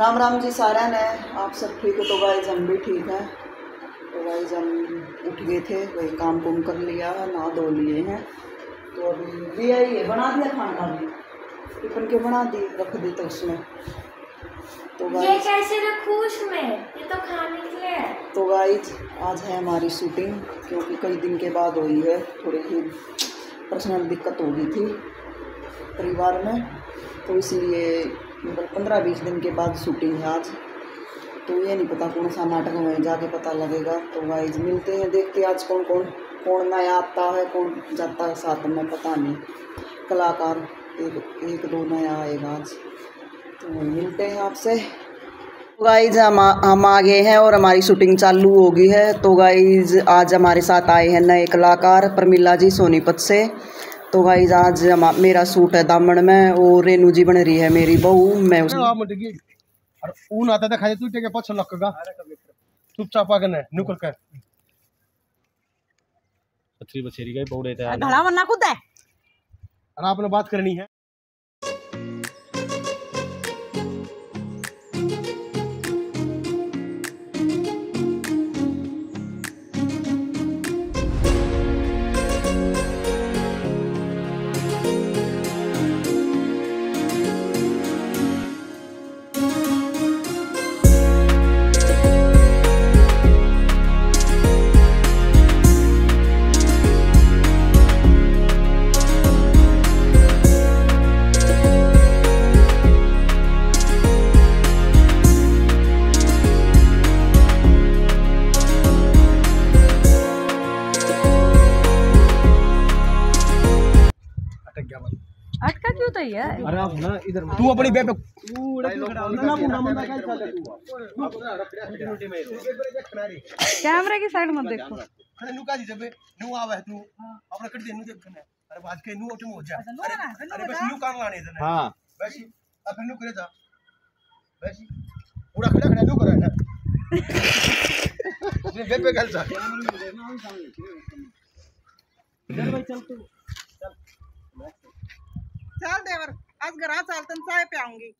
राम राम जी सारा ने आप सब ठीक हो? तो गाइज़ हम भी ठीक हैं। तो गाइज़ हम उठ गए थे वही काम कुम कर लिया है ना धो लिए हैं। तो अभी भी आई है बना दिया खाना अभी? टिफ़िन के बना दी? रख दी तो उसमें। तो ये कैसे रखूँ उसमें? ये तो खाने के लिए। तो गाइज़ आज है हमारी शूटिंग क्योंकि कई दिन के बाद हुई है। थोड़ी सी पर्सनल दिक्कत हो गई थी परिवार में। तो इसलिए मतलब पंद्रह बीस दिन के बाद शूटिंग है आज। तो ये नहीं पता कौन सा नाटक में जाके पता लगेगा। तो गाइज़ मिलते हैं, देखते हैं आज कौन कौन कौन नया आता है, कौन जाता है साथ में, पता नहीं। कलाकार एक एक दो नया आएगा आज। तो वही मिलते हैं आपसे। तो गाइज़ हम हम आ गए हैं और हमारी शूटिंग चालू हो गई है। तो गाइज़ आज हमारे साथ आए हैं नए कलाकार, प्रमिला जी, सोनीपत से। तो गाइज़ आज मेरा सूट है दामन में और रेनू जी बन रही है मेरी बहू। मैं उस और की ऊन आता खाली तू के पछ लक गा। चुपचाप आगे ने नुकल कर पथरी बछेरी गई पौड़े थे घड़ा वरना खुद है। अरे आपने बात करनी है। तो है। अरे आप ना इधर तू अपनी चल कैमरे की साइड मत देखो। अरे नु का जी जबे नु आवे तू अपना कट दे नु देख ने अरे बाज के नु ओटे हो जा। अरे अरे बस नु कर लाने इधर हाँ। वैसी अब नु करे जा। वैसी पूरा खड़ा खड़ा नु करे ना बेबे गल जा। चाल देवर आज घरा चालतं चाय प्याऊँगी.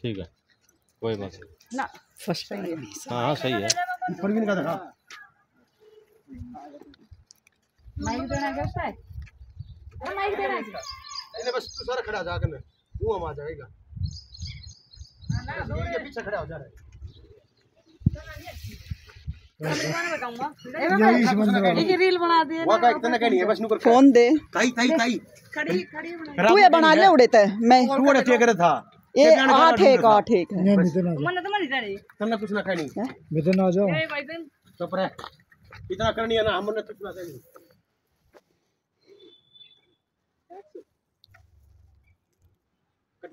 ठीक है कोई बात नहीं. ना फ़र्स्ट टाइम हाँ हाँ सही है परवीन का देखा माइक देना कैसा है माइक देना है नहीं बस तू सारा खड़ा जा कर ने वो हम आ जाएगा। के पीछे खड़ा हो जा रहा है। रील बना दिए इतना कहनी है बस नु फ़ोन दे? ताई ताई ताई खड़ी खड़ी बना तू ये बना ले उड़े थे मैं। तू ठीक था ये आठ एक आठ एक है। मन तो कुछ ना मिथुन आ जाओ चुप रह। इतना करनी है ना हमने कुछ ना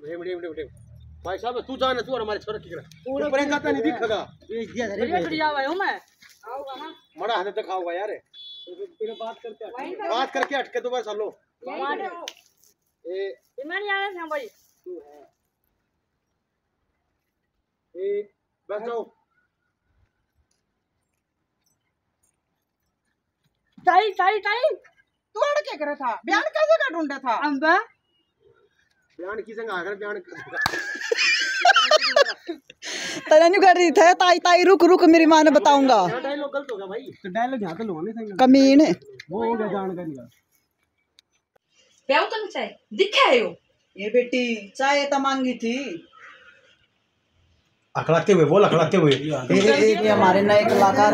भाई साहब तू जाना तू और हमारे छोरा की करे। ऊपर जाता नहीं दिखेगा ये दिया धरे ये बढ़िया भाई हूँ मैं। आऊँगा ना मड़ा हाथ दिखा होगा यार। फिर बात करके बात करके हटके तो हलो। हमारे ए ये मैं नहीं आ रहा था भाई? ए बस जाओ। टाई टाई टाई तू अड़ क्या करे था? बयान कैसे का ढूंढा था? अंबा बयान की संग आकर बयान कर तनु कर रही थे। ताई ताई रुक रुक मेरी माँ ने बताऊँगा। डायलॉग गलत होगा भाई? तो डायलॉग यहाँ तो लो नहीं कमीन वो हो गया जानकारी का। प्याऊ तो नहीं दिखा है ये? बेटी चाय तो मांगी थी। अखड़ाते हुए बोल अखड़ाते हुए। हमारे नए कलाकार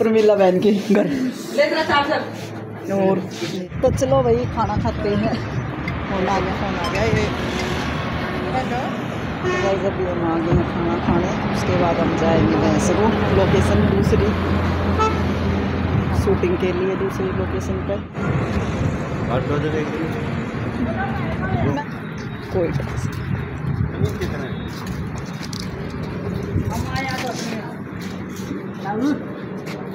प्रमिला बहन के घर। ले तेरा चार्जर और तो चलो भाई खाना खाते हैं। फ़ोन आ गया फ़ोन आ गया ये। गाइस अभी हम आ गए हैं खाना खाने। उसके बाद हम जाएँगे भैंस को लोकेशन दूसरी। शूटिंग के लिए दूसरी लोकेशन पर कोई बात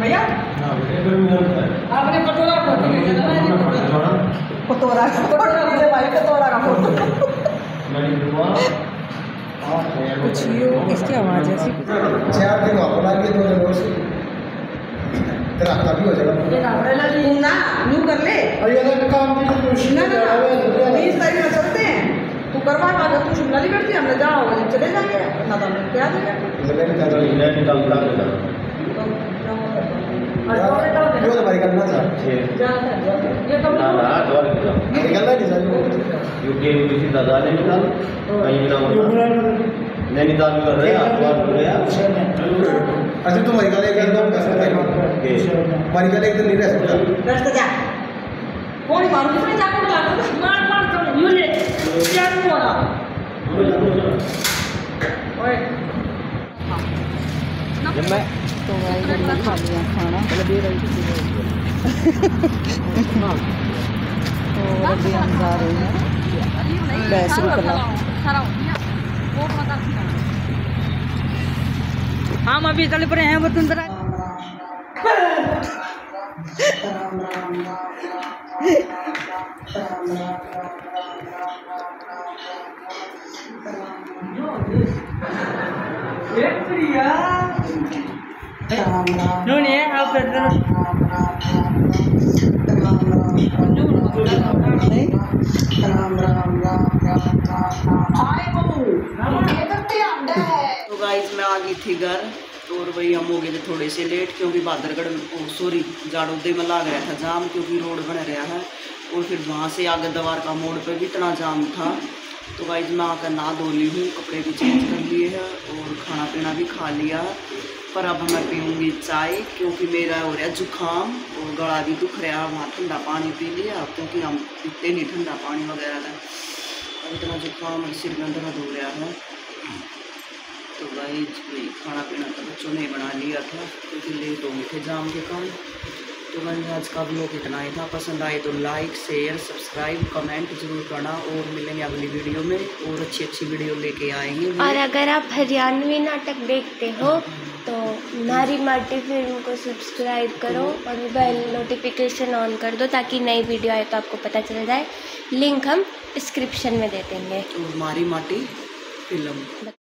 भैया? कतोरा का फ़ोटो मुझे भाई कतोरा का फ़ोटो। कुछ इसकी आवाज़ ऐसी। चार दिन वापस आ गए दो दिन से तेरा हफ़्ता भी हो जाएगा। तू ना न्यू कर ले। और ये अगर काम की कोशिश ना ना बीस तारीख में चलते हैं। तू करवा पा तू शिमला नहीं करती? हमने जाओ चले जाएँगे। ना तो हमने क्या देगा क्यों तो करना था। निकलना नहीं नैनीताल में कर रहे हैं हरिद्वार कर रहे हैं? अच्छा तुम हमारी गले एक दम कर सकते हो एक दिन नहीं रह सकता। रस्त जा। कोणी मारून दुसरे जाकडे लागलं मार मार करून युले चार पोरा ओए। तो अभी हम अभी चले पड़े हैं वसुंधरा। राम तो गाइस मैं आ गई थी घर और भाई हम हो गए थे थोड़े से लेट क्योंकि बहादुरगढ़ सॉरी जाड़ोदे में लग रहा था जाम क्योंकि रोड बन रहा है। और फिर वहाँ से आगे दवार का मोड़ पे भी इतना जाम था। तो गाइस मैं आकर नहा धो ली हूँ, कपड़े भी चेंज कर लिए हैं और खाना पीना भी खा लिया। पर अब मैं पीऊँगी चाय, क्योंकि मेरा हो रहा है जुकाम और गला भी दुख रहा है। वहाँ ठंडा पानी पी लिया, क्योंकि हम पीते नहीं ठंडा पानी वगैरह का। अब इतना जुकाम और सिर में दर्द हो रहा है। तो भाई खाना पीना तो बच्चों ने बना लिया था, क्योंकि लेट हो गए थे जाम के काम। तो मैंने आज का ब्लॉग इतना ही था। पसंद आए तो लाइक शेयर सब्सक्राइब कमेंट ज़रूर करना और मिलेंगे अगली वीडियो में और अच्छी अच्छी वीडियो लेके आएँगे। और अगर आप हरियाणवी नाटक देखते हो तो मारी माटी फ़िल्म को सब्सक्राइब करो और बेल नोटिफिकेशन ऑन कर दो ताकि नई वीडियो आए तो आपको पता चल जाए। लिंक हम डिस्क्रिप्शन में दे देंगे। मारी हमारी माटी फ़िल्म।